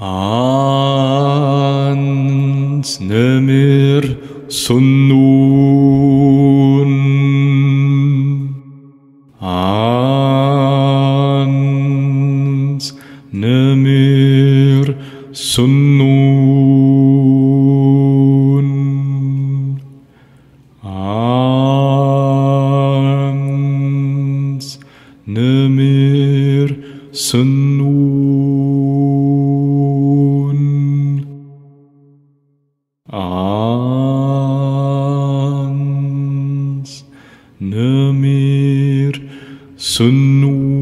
ans nemir sunnu No.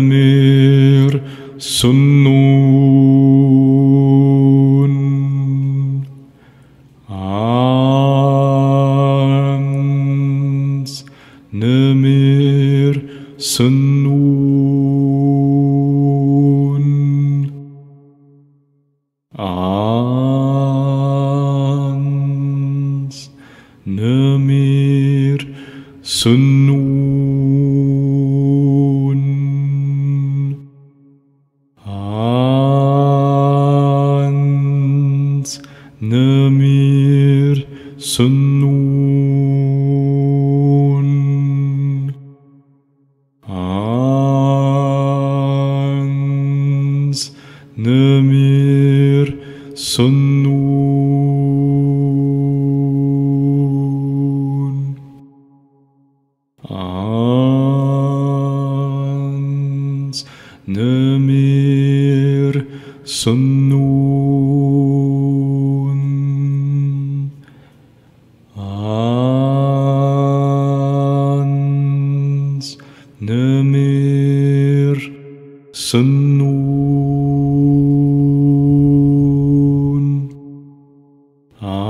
mir, sunnu Oh,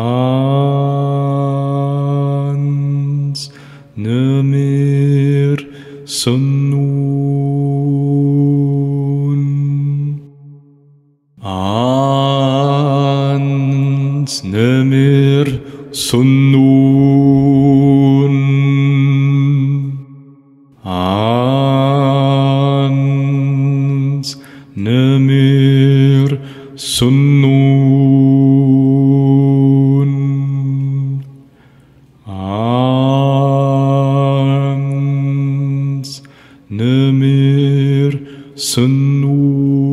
no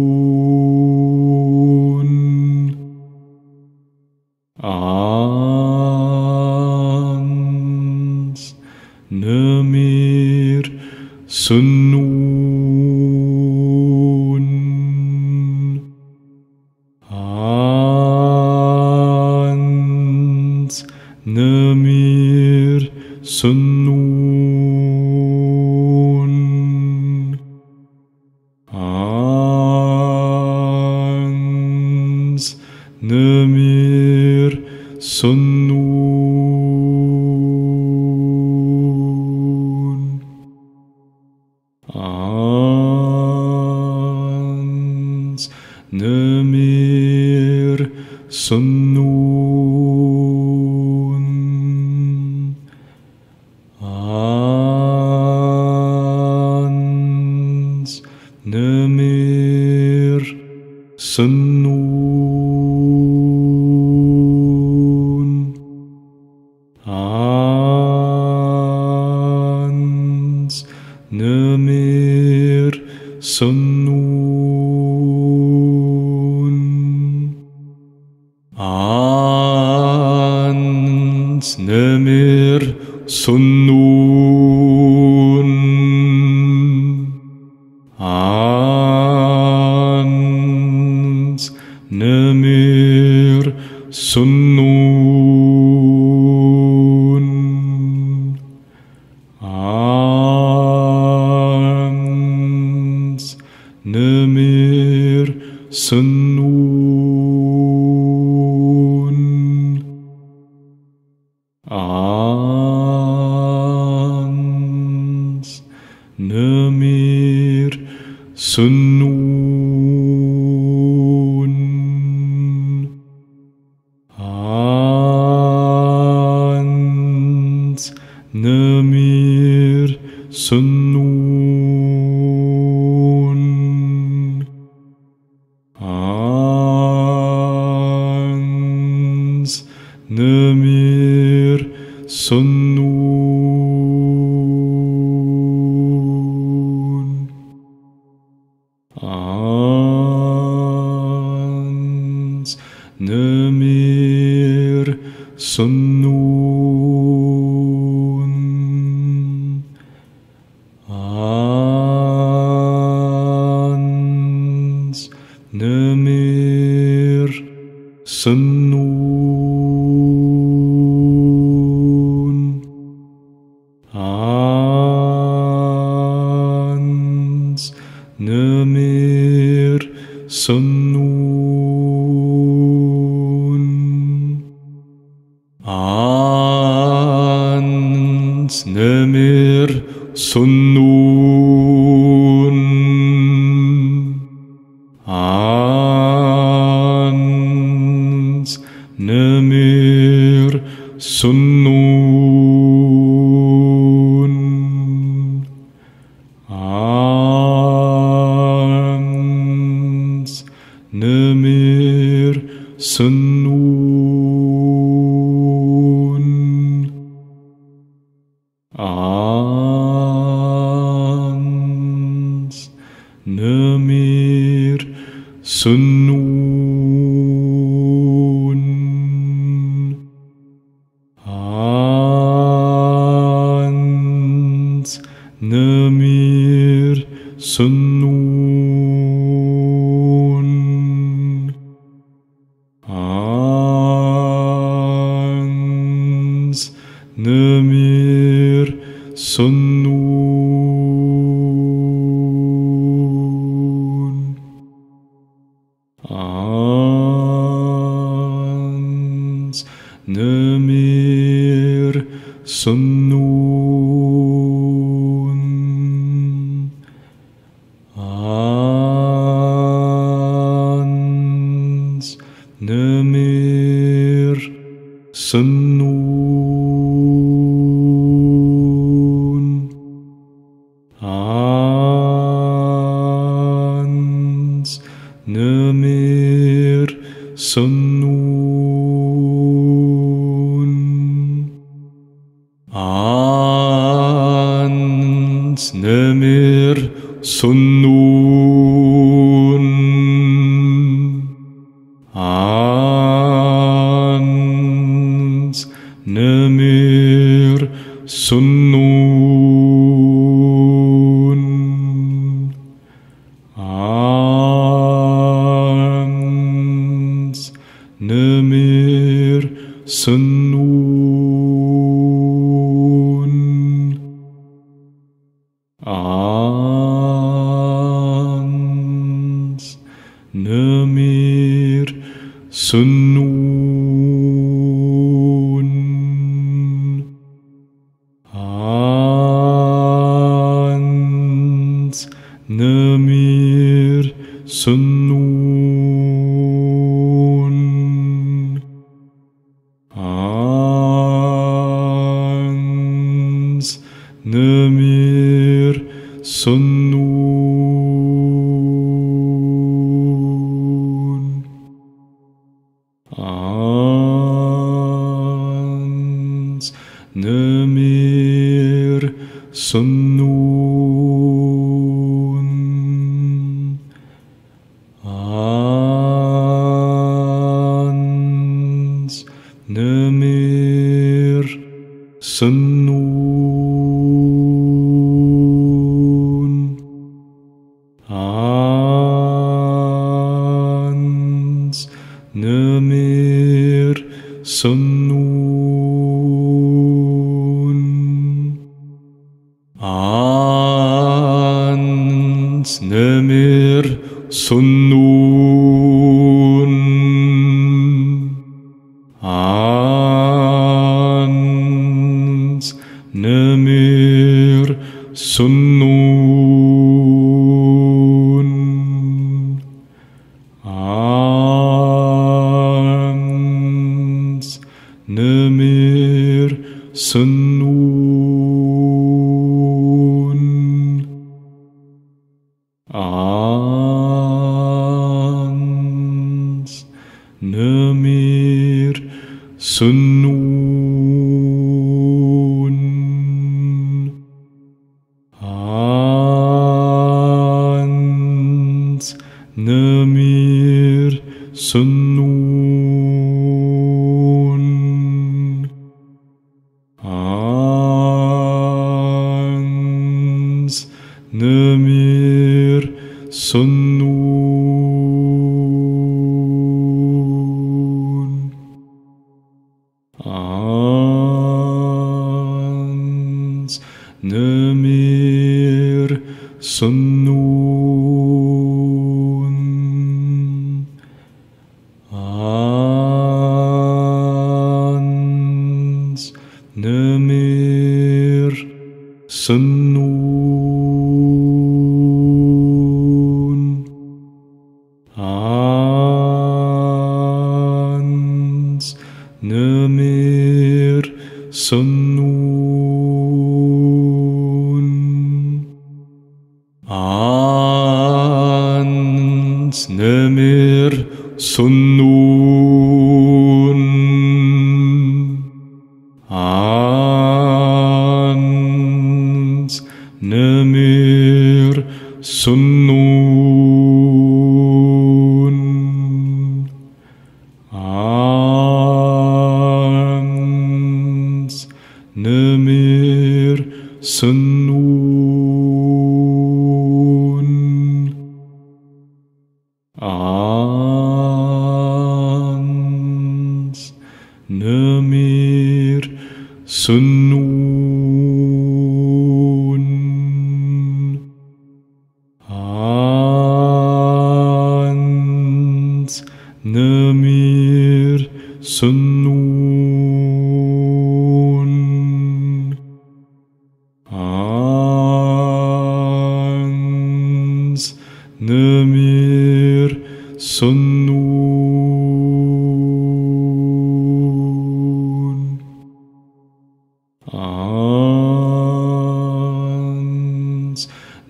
sun. ans ne mehr, 아. سنوا gesund sun ans ne mir sum ans ne. السنون ans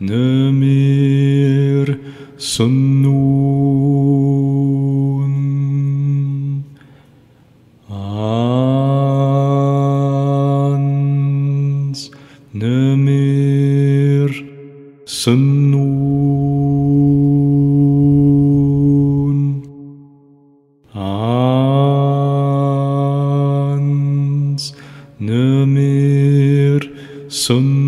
nemir sun zum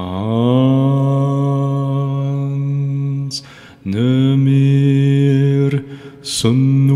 ans ne mir sun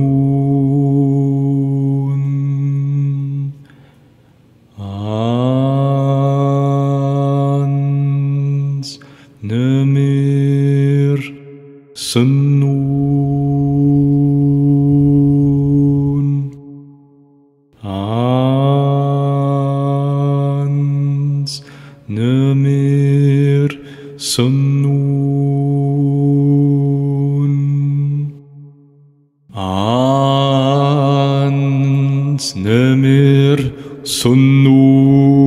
er så nord.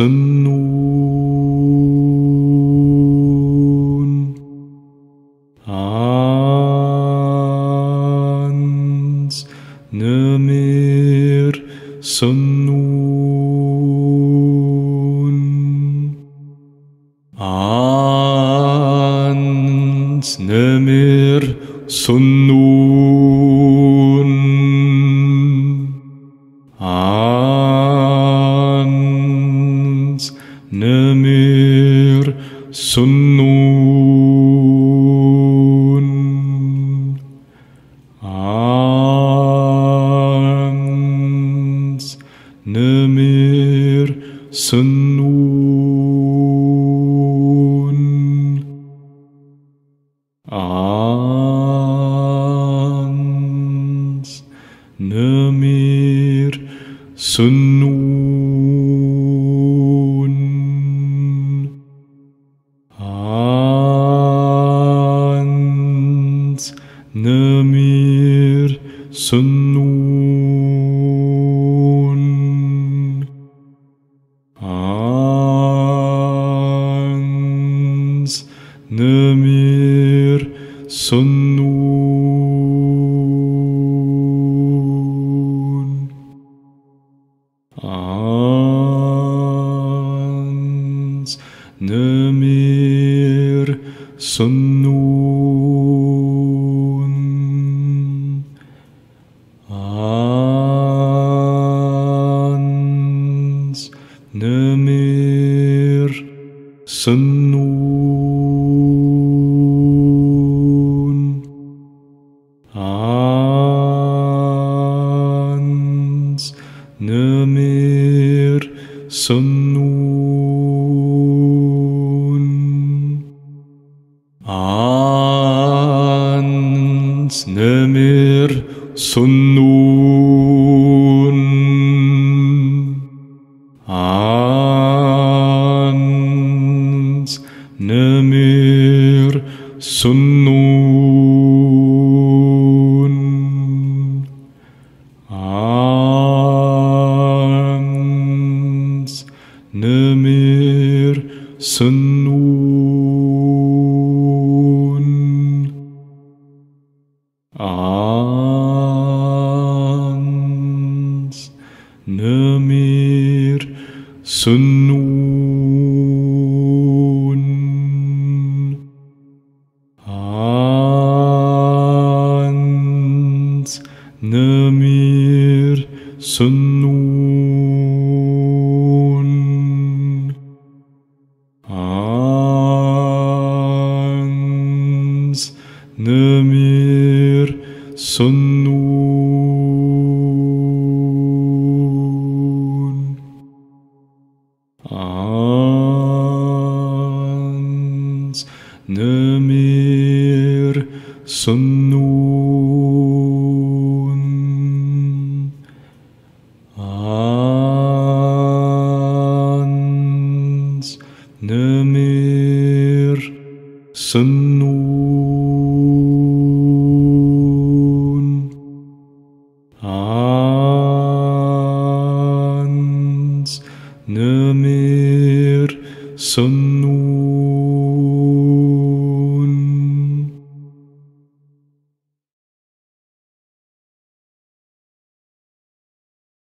Listen Nö, ans nemir sun Sun